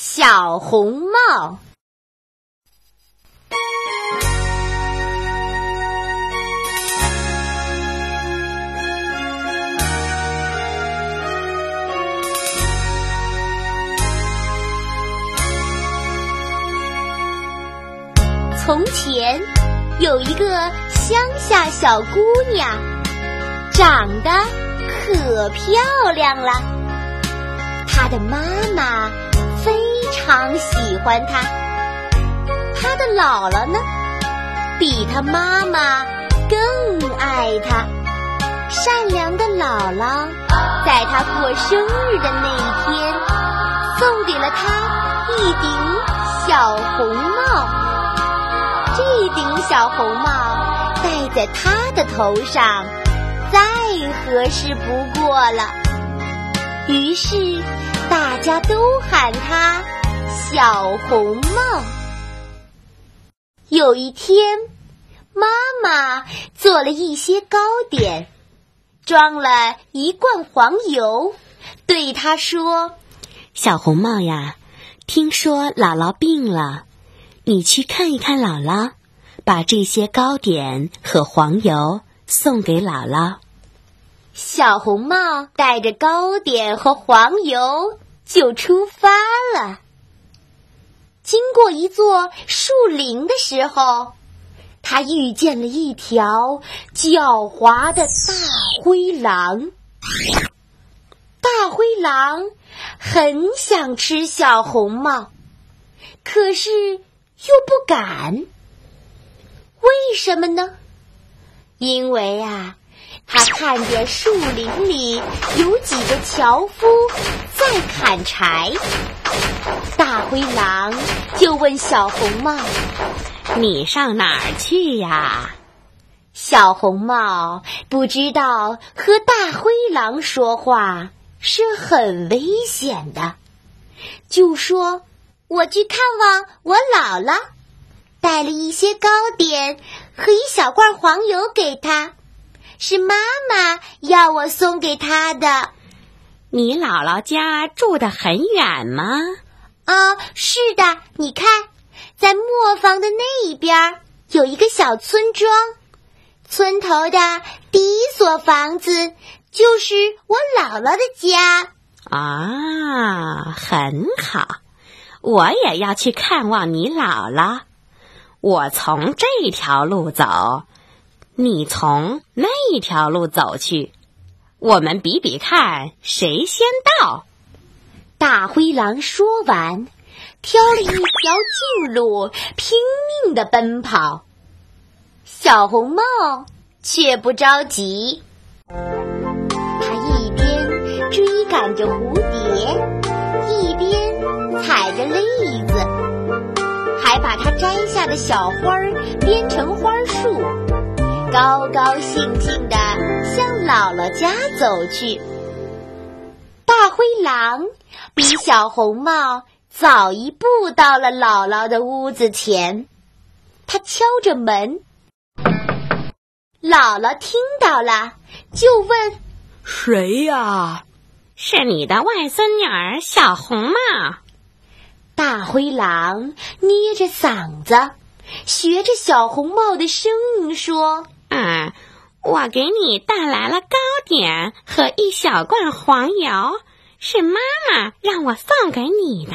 小红帽。从前有一个乡下小姑娘，长得可漂亮了。她的妈妈常喜欢他，他的姥姥呢，比他妈妈更爱他。善良的姥姥在他过生日的那一天，送给了他一顶小红帽。这顶小红帽戴在他的头上，再合适不过了。于是大家都喊他小红帽。有一天，妈妈做了一些糕点，装了一罐黄油，对他说：“小红帽呀，听说姥姥病了。”你去看一看姥姥，把这些糕点和黄油送给姥姥。小红帽带着糕点和黄油就出发了。经过一座树林的时候，他遇见了一条狡猾的大灰狼。大灰狼很想吃小红帽，可是。又不敢，为什么呢？因为啊，他看见树林里有几个樵夫在砍柴。大灰狼就问小红帽：“你上哪儿去呀？”小红帽不知道和大灰狼说话是很危险的，就说。我去看望我姥姥，带了一些糕点和一小罐黄油给她，是妈妈要我送给她的。你姥姥家住得很远吗？啊，是的，你看，在磨坊的那一边有一个小村庄，村头的第一所房子就是我姥姥的家。啊，很好。我也要去看望你姥姥。我从这条路走，你从那条路走去，我们比比看谁先到。大灰狼说完，挑了一条近路，拼命的奔跑。小红帽却不着急，他一边追赶着蝴蝶，一边。踩着栗子，还把它摘下的小花儿编成花束，高高兴兴地向姥姥家走去。大灰狼比小红帽早一步到了姥姥的屋子前，他敲着门。姥姥听到了，就问：“谁呀？”“是你的外孙女儿小红帽。”大灰狼捏着嗓子，学着小红帽的声音说：“嗯，我给你带来了糕点和一小罐黄油，是妈妈让我送给你的。”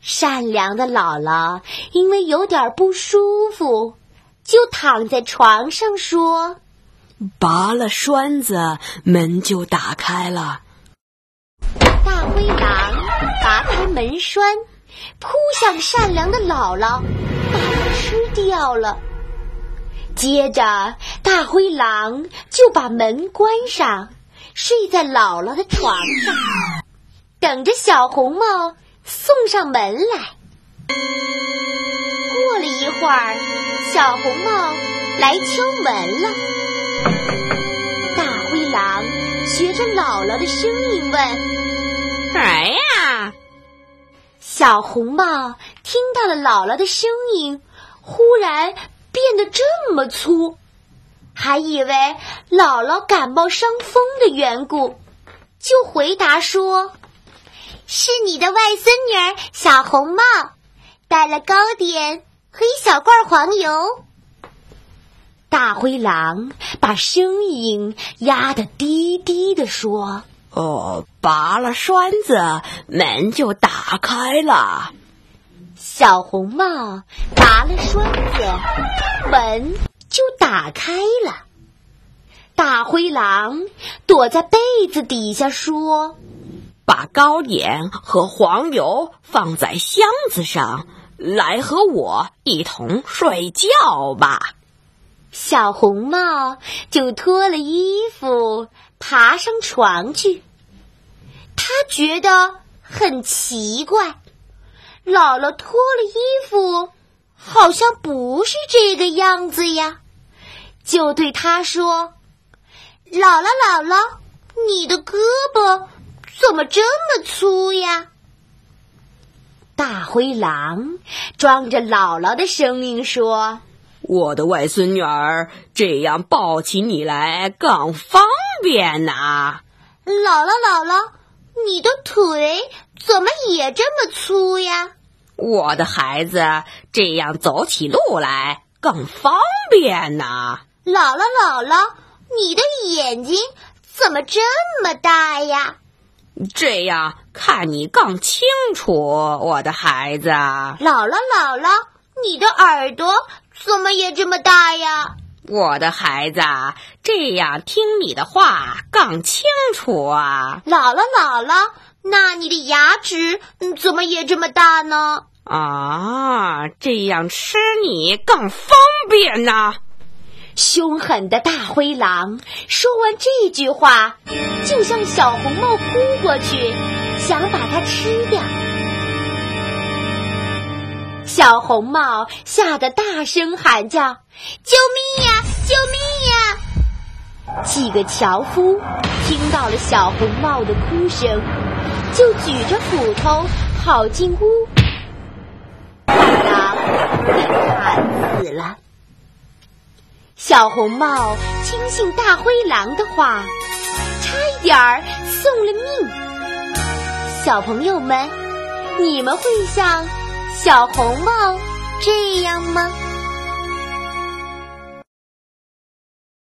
善良的姥姥因为有点不舒服，就躺在床上说：“拔了栓子，门就打开了。”大灰狼拔开门栓。扑向善良的姥姥，把它吃掉了。接着，大灰狼就把门关上，睡在姥姥的床上，等着小红帽送上门来。过了一会儿，小红帽来敲门了。大灰狼学着姥姥的声音问：“谁呀？”小红帽听到了姥姥的声音，忽然变得这么粗，还以为姥姥感冒伤风的缘故，就回答说：“是你的外孙女儿小红帽，带了糕点和一小罐黄油。大灰狼把声音压得低低的说：“哦，拔了栓子，门就打开了。”小红帽拔了栓子，门就打开了。大灰狼躲在被子底下说：“把糕点和黄油放在箱子上，来和我一同睡觉吧。”小红帽就脱了衣服，爬上床去。他觉得很奇怪，姥姥脱了衣服，好像不是这个样子呀，就对他说。姥姥，姥姥，你的胳膊怎么这么粗呀？大灰狼装着姥姥的声音说：“我的外孙女儿，这样抱起你来更方便呐。”姥姥，姥姥，你的腿怎么也这么粗呀？我的孩子，这样走起路来更方便呐。姥姥，姥姥。你的眼睛怎么这么大呀？这样看你更清楚，我的孩子。姥姥，姥姥，你的耳朵怎么也这么大呀？我的孩子，这样听你的话更清楚啊。姥姥，姥姥，那你的牙齿怎么也这么大呢？啊，这样吃你更方便呢。凶狠的大灰狼说完这句话，就向小红帽扑过去，想把它吃掉。小红帽吓得大声喊叫：“救命呀！救命呀！”几个樵夫听到了小红帽的哭声，就举着斧头跑进屋，小红帽听信大灰狼的话，差一点儿送了命。小朋友们，你们会像小红帽这样吗？